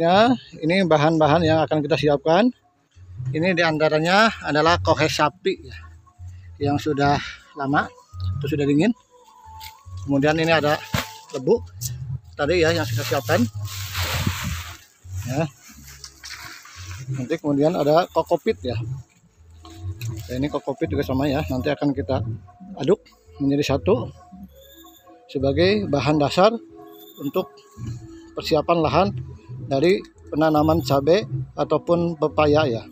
selanjutnya ini bahan-bahan yang akan kita siapkan. Ini di antaranya adalah kohe sapi ya, yang sudah lama itu sudah dingin. Kemudian ini ada lebu tadi ya yang kita siapkan. Ya. Nanti kemudian ada kokopit ya. Nah, ini kokopit juga sama ya. Nanti akan kita aduk menjadi satu sebagai bahan dasar untuk persiapan lahan dari penanaman cabai ataupun pepaya ya.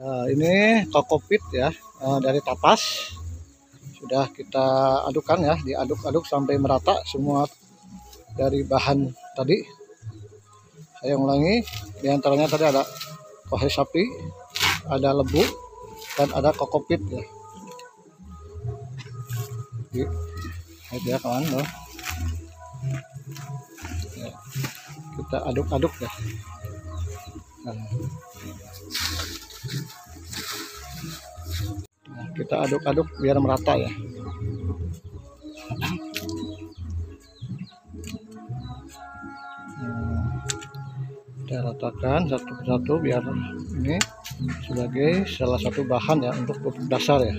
Nah, ini kokopit ya uh, dari tapas sudah kita adukkan ya diaduk-aduk sampai merata semua dari bahan tadi. Saya ulangi di antaranya tadi ada kohe sapi, ada lebu dan ada kokopit ya. Jadi, ya kawan loh kita aduk-aduk ya. Nah. nah, kita aduk-aduk biar merata ya. Nah, kita ratakan satu persatu biar ini sebagai salah satu bahan ya untuk pupuk dasar ya.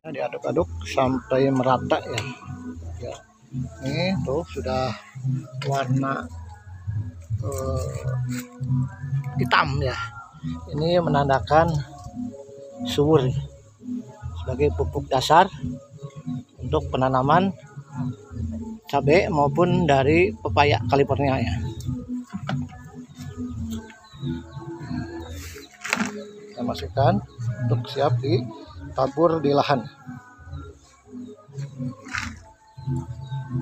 Nah, diaduk-aduk sampai merata ya. ya ini tuh sudah warna uh, hitam ya. Ini menandakan subur sebagai pupuk dasar untuk penanaman cabai maupun dari pepaya California ya. Kita masukkan untuk siap ditabur di lahan kita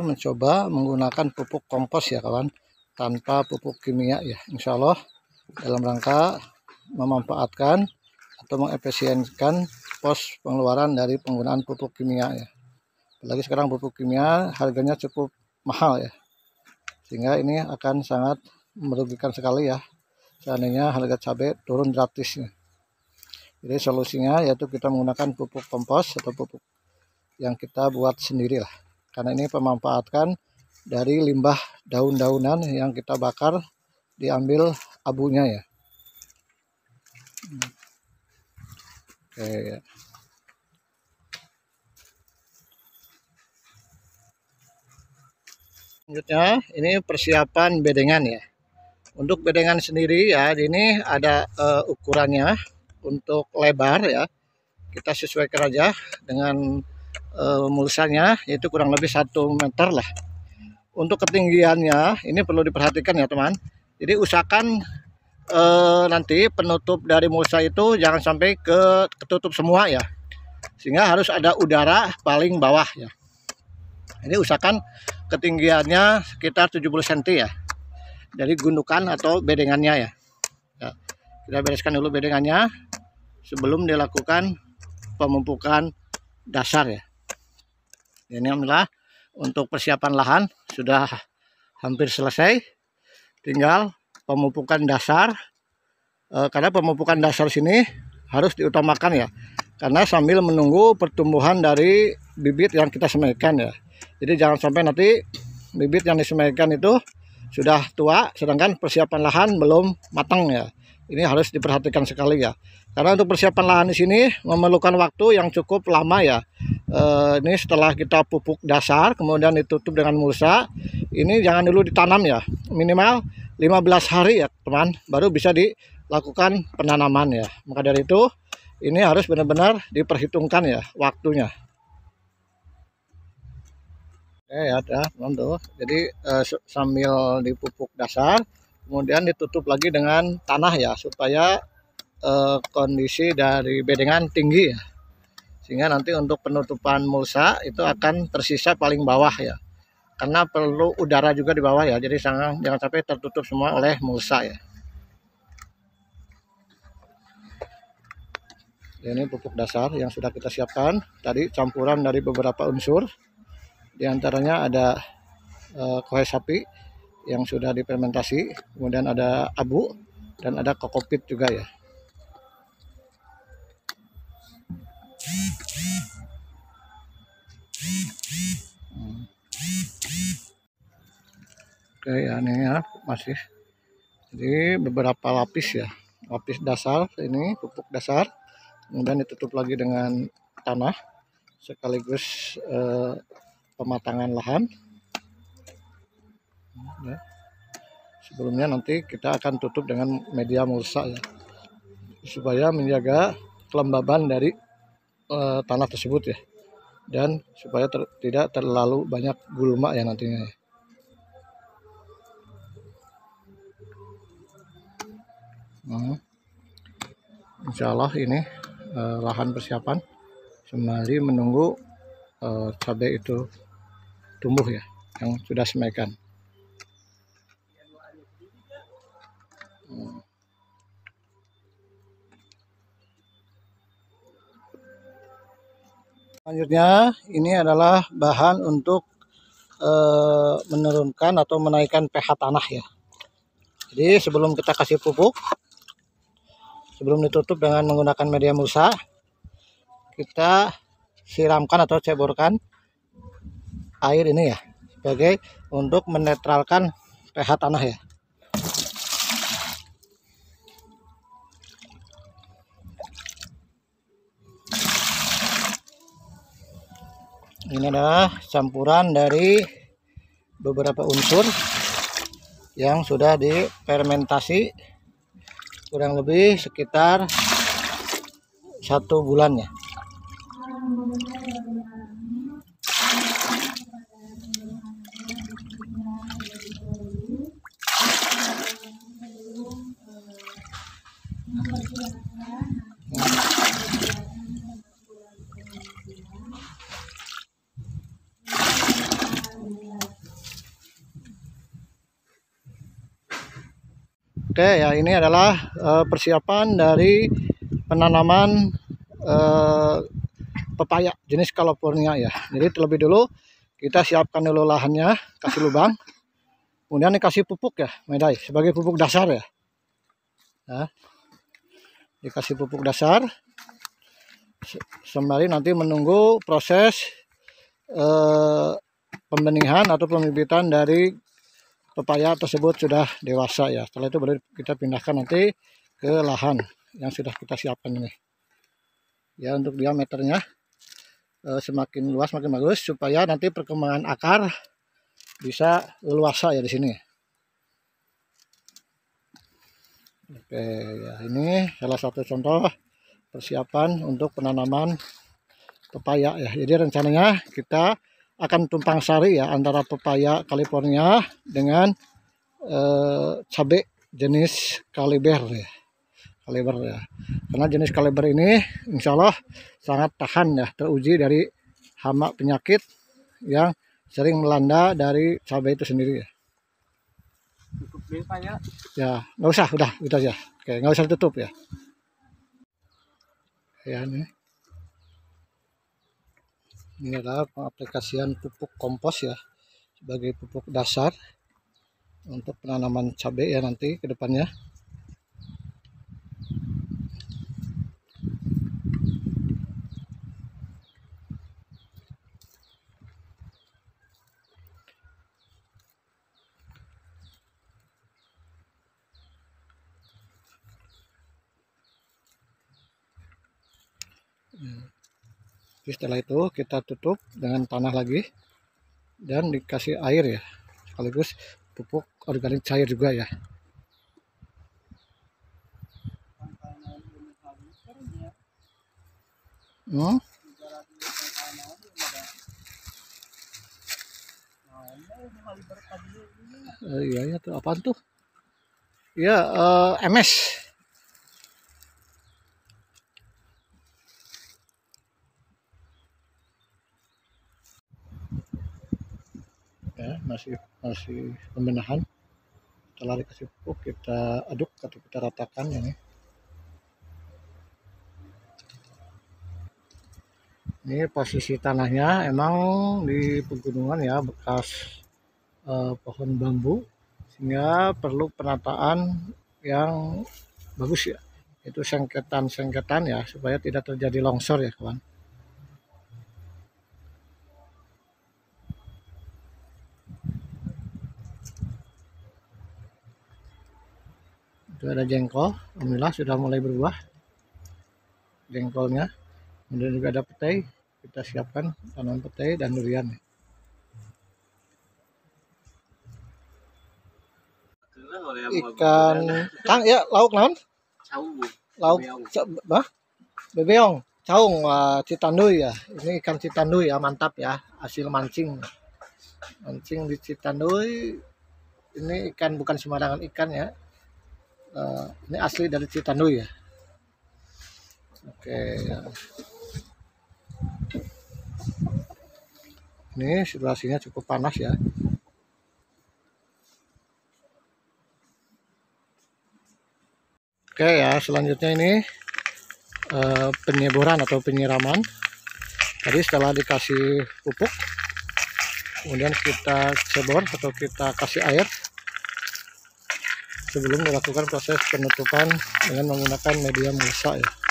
mencoba menggunakan pupuk kompos ya kawan tanpa pupuk kimia ya. Insya Allah dalam rangka memanfaatkan atau mengefisienkan pos pengeluaran dari penggunaan pupuk kimia ya. Apalagi sekarang pupuk kimia harganya cukup mahal ya. Sehingga ini akan sangat merugikan sekali ya. Seandainya harga cabai turun gratis ya. jadi solusinya yaitu kita menggunakan pupuk kompos atau pupuk yang kita buat sendiri lah karena ini pemanfaatkan dari limbah daun-daunan yang kita bakar diambil abunya ya oke ya. selanjutnya ini persiapan bedengan ya. Untuk bedengan sendiri ya ini ada uh, ukurannya untuk lebar ya. Kita sesuaikan aja dengan uh, mulsanya yaitu kurang lebih satu meter lah. Untuk ketinggiannya ini perlu diperhatikan ya teman. Jadi usahakan uh, nanti penutup dari mulsa itu jangan sampai ke ketutup semua ya. Sehingga harus ada udara paling bawah ya. Ini usahakan ketinggiannya sekitar 70 cm ya. Dari gundukan atau bedengannya ya, ya kita bereskan dulu bedengannya sebelum dilakukan pemupukan dasar ya. Ini alhamdulillah untuk persiapan lahan sudah hampir selesai. Tinggal pemupukan dasar e, karena pemupukan dasar sini harus diutamakan ya. Karena sambil menunggu pertumbuhan dari bibit yang kita semaikan ya. Jadi jangan sampai nanti bibit yang disemaikan itu sudah tua sedangkan persiapan lahan belum matang ya. Ini harus diperhatikan sekali ya. Karena untuk persiapan lahan di sini memerlukan waktu yang cukup lama ya. Uh, ini setelah kita pupuk dasar kemudian ditutup dengan mulsa ini jangan dulu ditanam ya. Minimal 15 hari ya teman baru bisa dilakukan penanaman ya. Maka dari itu ini harus benar-benar diperhitungkan ya waktunya. Oke ya teman tuh. Jadi uh, sambil dipupuk dasar kemudian ditutup lagi dengan tanah ya supaya uh, kondisi dari bedengan tinggi ya. Sehingga nanti untuk penutupan mulsa itu akan tersisa paling bawah ya karena perlu udara juga di bawah ya jadi jangan jangan sampai tertutup semua oleh mulsa ya. Ini pupuk dasar yang sudah kita siapkan. Tadi campuran dari beberapa unsur. Di antaranya ada uh, kohe sapi yang sudah difermentasi. Kemudian ada abu dan ada kokopit juga ya oke ya ini ya masih. Jadi beberapa lapis ya. Lapis dasar ini pupuk dasar. Kemudian ditutup lagi dengan tanah sekaligus eh, pematangan lahan. Ya. sebelumnya nanti kita akan tutup dengan media mulsa ya. Supaya menjaga kelembaban dari eh, tanah tersebut ya. Dan supaya ter, tidak terlalu banyak gulma ya nantinya ya. Hmm. Insya Allah ini uh, lahan persiapan sembari menunggu uh, cabai itu tumbuh ya yang sudah semaikan. Hmm. Selanjutnya ini adalah bahan untuk uh, menurunkan atau menaikkan pH tanah ya. Jadi sebelum kita kasih pupuk sebelum ditutup dengan menggunakan media musa kita siramkan atau ceburkan air ini ya sebagai untuk menetralkan pH tanah ya. Ini adalah campuran dari beberapa unsur yang sudah difermentasi kurang lebih sekitar satu bulannya Oke ya ini adalah uh, persiapan dari penanaman uh, pepaya jenis California ya. Jadi terlebih dulu kita siapkan dulu lahannya, kasih lubang, kemudian dikasih pupuk ya, medai sebagai pupuk dasar ya. ya. Dikasih pupuk dasar, sembari nanti menunggu proses uh, pembenihan atau pembibitan dari pepaya tersebut sudah dewasa ya. Setelah itu baru kita pindahkan nanti ke lahan yang sudah kita siapkan ini. Ya untuk diameternya eh, semakin luas semakin bagus supaya nanti perkembangan akar bisa luasa ya di sini. Oke ya ini salah satu contoh persiapan untuk penanaman pepaya ya. Jadi rencananya kita akan tumpang sari ya antara pepaya California dengan eh, cabai jenis kaliber ya. Kaliber ya. Karena jenis kaliber ini insya Allah sangat tahan ya teruji dari hama penyakit yang sering melanda dari cabai itu sendiri ya. Ya. Nggak usah udah gitu aja. Oke nggak usah tutup ya. Ya nih ini adalah pengaplikasian pupuk kompos ya sebagai pupuk dasar untuk penanaman cabai ya nanti ke depannya Setelah itu kita tutup dengan tanah lagi dan dikasih air ya sekaligus pupuk organik cair juga ya. Hmm? Uh, iya ya tuh apa tuh? Ya uh, eh, MS ya masih masih pembenahan setelah dikasih pupuk kita aduk atau kita ratakan ini Ini posisi tanahnya emang di pegunungan ya bekas eh, pohon bambu sehingga perlu penataan yang bagus ya. Itu sengketan-sengketan ya supaya tidak terjadi longsor ya kawan. Itu ada jengkol, alhamdulillah sudah mulai berbuah jengkolnya. Kemudian juga ada petai, kita siapkan tanam petai dan durian. Ikan, Kang ya lauk naon? Lauk bah? Bebeong, caung, uh, citanduy ya. Ini ikan citanduy ya, mantap ya. Hasil mancing. Mancing di citanduy. Ini ikan bukan sembarangan ikan ya. Eh, ini asli dari citanduy ya. Oke. ya. Ini situasinya cukup panas ya. Oke ya, selanjutnya ini eh, penyeboran atau penyiraman. Tadi setelah dikasih pupuk, kemudian kita cebor atau kita kasih air sebelum melakukan proses penutupan dengan menggunakan media mulsa ya.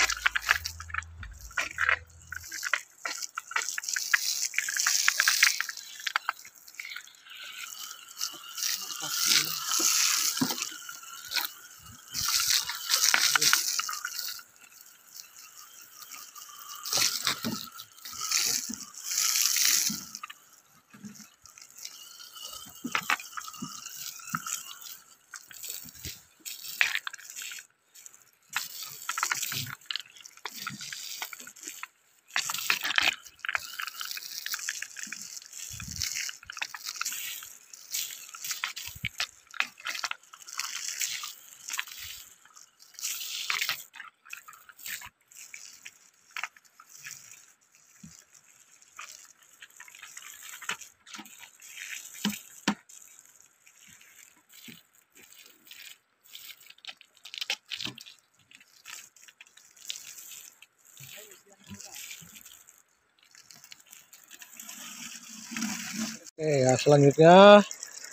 Oke ya, selanjutnya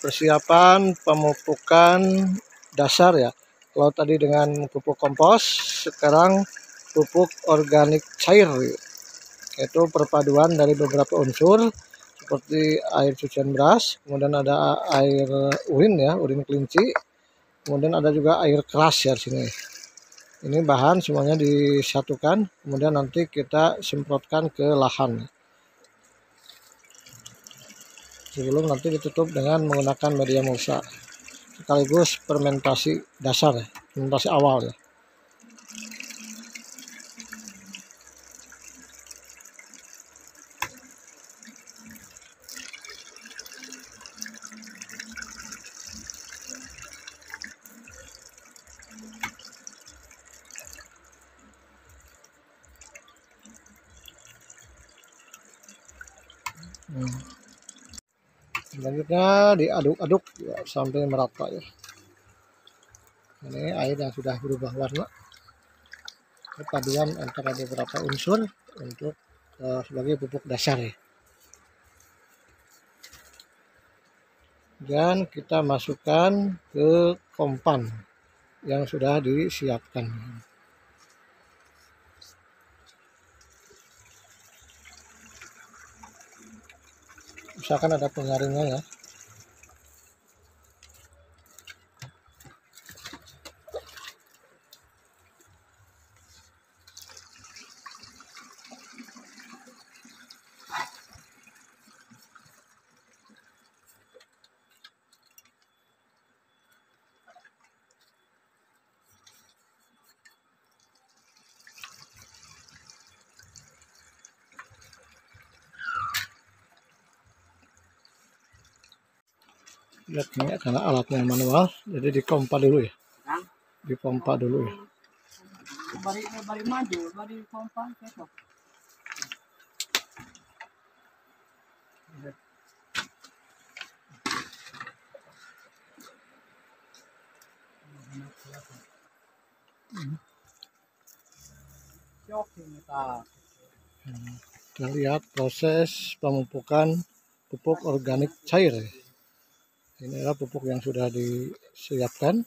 persiapan pemupukan dasar ya. Kalau tadi dengan pupuk kompos, sekarang pupuk organik cair. Yaitu perpaduan dari beberapa unsur seperti air cucian beras, kemudian ada air urin ya, urin kelinci, kemudian ada juga air keras ya di sini. Ini bahan semuanya disatukan, kemudian nanti kita semprotkan ke lahan. Sebelum nanti ditutup dengan menggunakan media mulsa sekaligus fermentasi dasar ya, fermentasi awal ya. Hmm. Selanjutnya diaduk-aduk ya, sampai merata ya. Ini air yang sudah berubah warna. Perpaduan antara beberapa unsur untuk eh, sebagai pupuk dasar ya. Dan kita masukkan ke kompan yang sudah disiapkan. Usahakan ada penyaringnya ya. Lihat ini karena alatnya manual jadi dipompa dulu ya Hah? dipompa dulu ya Bari bari maju, bari pompa. Joking ta. kita lihat proses pemupukan pupuk organik cair ini adalah pupuk yang sudah disiapkan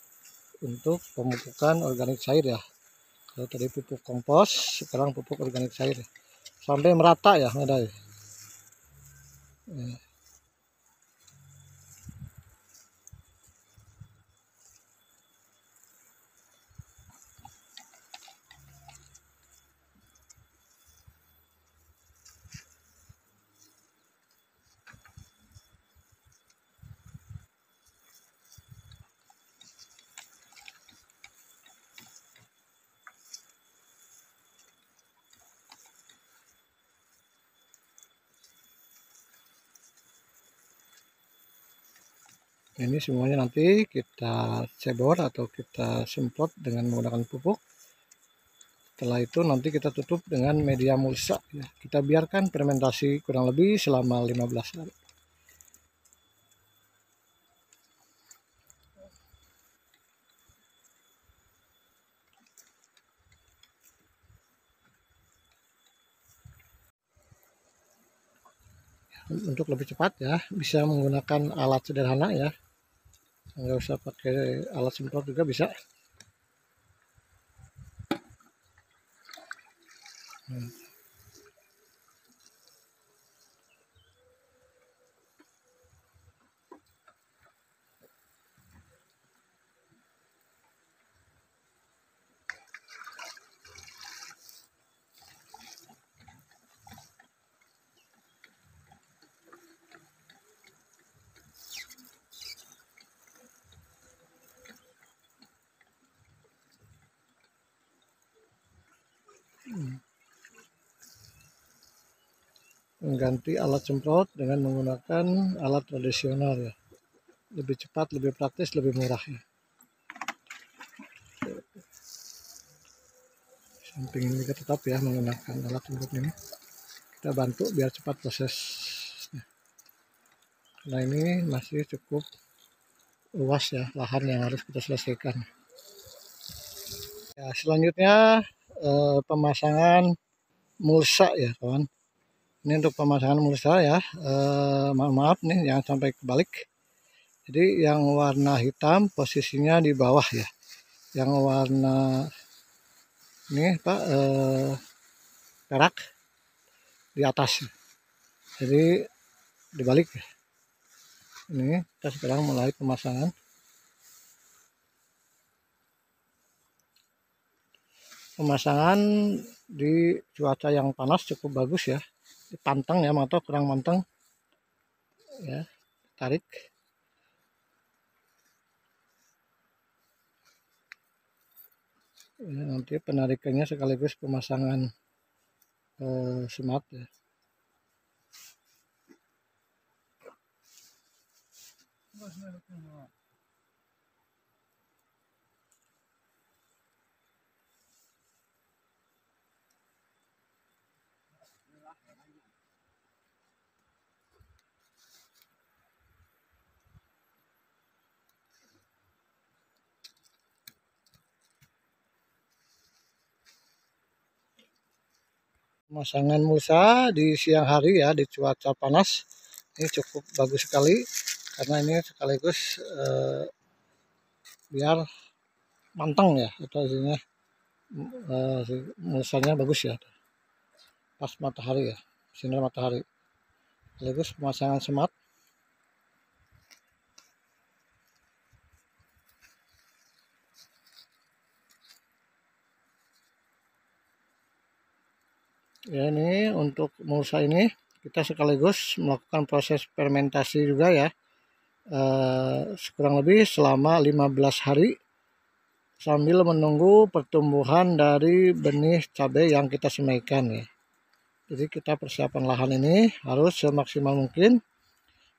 untuk pemupukan organik cair ya. Kalau tadi pupuk kompos sekarang pupuk organik cair. Sampai merata ya ada ya. Ini semuanya nanti kita cebor atau kita semprot dengan menggunakan pupuk setelah itu nanti kita tutup dengan media mulsa ya. kita biarkan fermentasi kurang lebih selama 15 hari untuk lebih cepat ya bisa menggunakan alat sederhana ya nggak usah pakai alat semprot juga bisa hmm. Mengganti alat semprot dengan menggunakan alat tradisional ya. Lebih cepat lebih praktis lebih murah ya. Samping ini kita tetap ya menggunakan alat semprot ini. Kita bantu biar cepat prosesnya. Karena ini masih cukup luas ya lahan yang harus kita selesaikan. Ya selanjutnya eh, pemasangan mulsa ya kawan ini untuk pemasangan mulsa ya. Eh, maaf, maaf nih jangan sampai kebalik. Jadi yang warna hitam posisinya di bawah ya. Yang warna ini pak eh, perak di atas. Jadi dibalik ya. Ini kita sekarang mulai pemasangan. Pemasangan di cuaca yang panas cukup bagus ya dipantang ya atau kurang manteng. Ya tarik. Ya, nanti penarikannya sekaligus pemasangan eh, smart ya pemasangan mulsa di siang hari ya di cuaca panas. Ini cukup bagus sekali karena ini sekaligus eh, biar mantang ya atau isinya. Eh, mulsanya bagus ya pas matahari ya sinar matahari. Sekaligus pemasangan semat ya ini untuk mulsa ini kita sekaligus melakukan proses fermentasi juga ya. Eh, kurang lebih selama 15 hari sambil menunggu pertumbuhan dari benih cabai yang kita semaikan ya. Jadi kita persiapan lahan ini harus semaksimal mungkin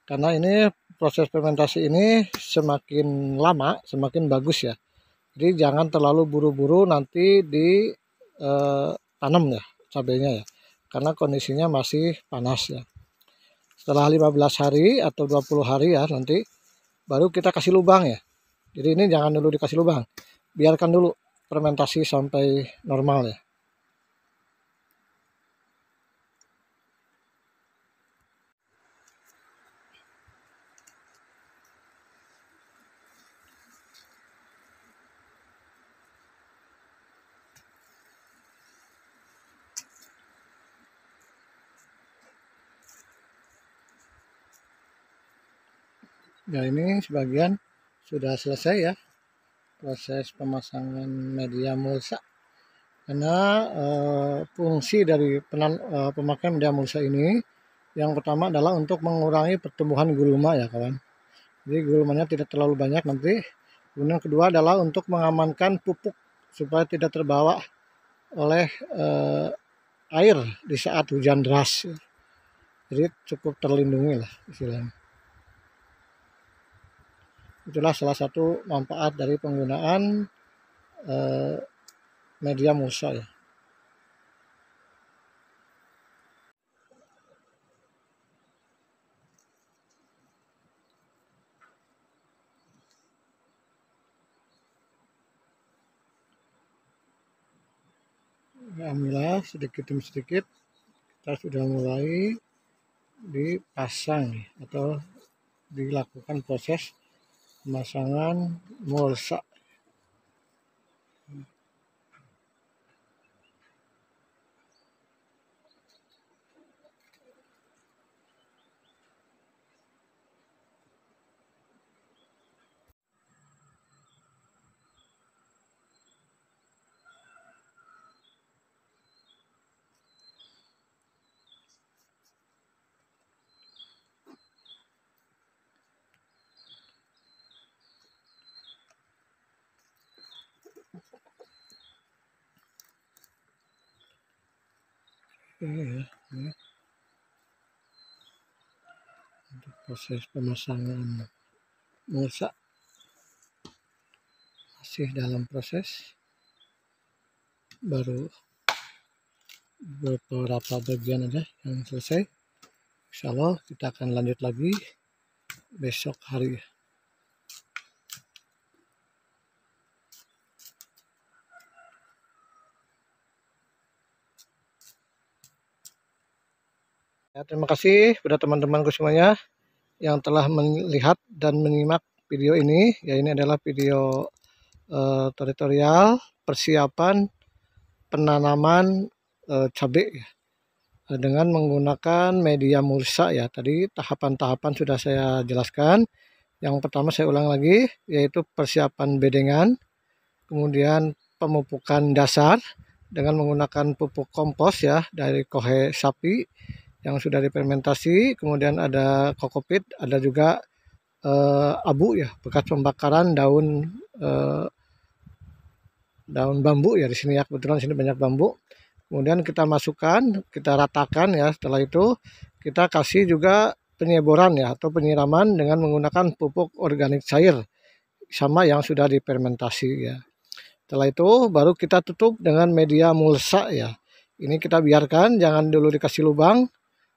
karena ini proses fermentasi ini semakin lama semakin bagus ya. Jadi jangan terlalu buru-buru nanti di eh, tanam ya cabenya ya. Karena kondisinya masih panas ya. Setelah 15 hari atau 20 hari ya nanti baru kita kasih lubang ya. Jadi ini jangan dulu dikasih lubang. Biarkan dulu fermentasi sampai normal ya Nah ini sebagian sudah selesai ya proses pemasangan media mulsa. Karena uh, fungsi dari penan, uh, pemakaian media mulsa ini yang pertama adalah untuk mengurangi pertumbuhan gulma ya kawan. Jadi gulmanya tidak terlalu banyak nanti. Kemudian kedua adalah untuk mengamankan pupuk supaya tidak terbawa oleh uh, air di saat hujan deras. Jadi cukup terlindungi lah istilahnya itulah salah satu manfaat dari penggunaan uh, media mulsa ya Alhamdulillah sedikit demi sedikit kita sudah mulai dipasang atau dilakukan proses pemasangan mulsa ini ya, ya. untuk proses pemasangan. Mulsa masih dalam proses. Baru beberapa bagian aja yang selesai. Insya Allah kita akan lanjut lagi besok hari Ya, terima kasih kepada teman-temanku semuanya yang telah melihat dan menyimak video ini. Ya ini adalah video uh, tutorial persiapan penanaman uh, cabai ya. dengan menggunakan media mulsa ya. Tadi tahapan-tahapan sudah saya jelaskan. Yang pertama saya ulang lagi yaitu persiapan bedengan, kemudian pemupukan dasar dengan menggunakan pupuk kompos ya dari kohe sapi yang sudah difermentasi, kemudian ada kokopit, ada juga uh, abu ya, bekas pembakaran daun uh, daun bambu ya di sini ya, kebetulan sini banyak bambu. Kemudian kita masukkan, kita ratakan ya. Setelah itu kita kasih juga penyeboran ya atau penyiraman dengan menggunakan pupuk organik cair sama yang sudah difermentasi ya. Setelah itu baru kita tutup dengan media mulsa ya. Ini kita biarkan jangan dulu dikasih lubang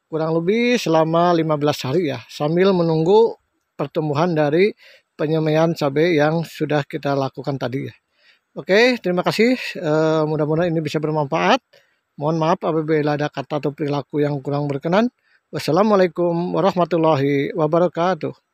kurang lebih selama 15 hari ya sambil menunggu pertumbuhan dari penyemaian cabai yang sudah kita lakukan tadi ya. Oke, terima kasih. Uh, Mudah-mudahan ini bisa bermanfaat. Mohon maaf apabila ada kata atau perilaku yang kurang berkenan. Wassalamualaikum warahmatullahi wabarakatuh.